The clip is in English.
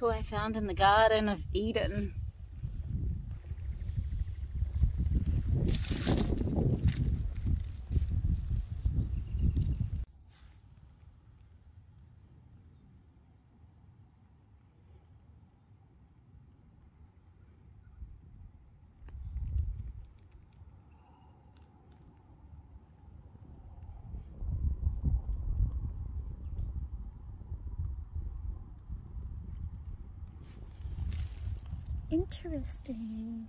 who I found in the Garden of Eden. interesting.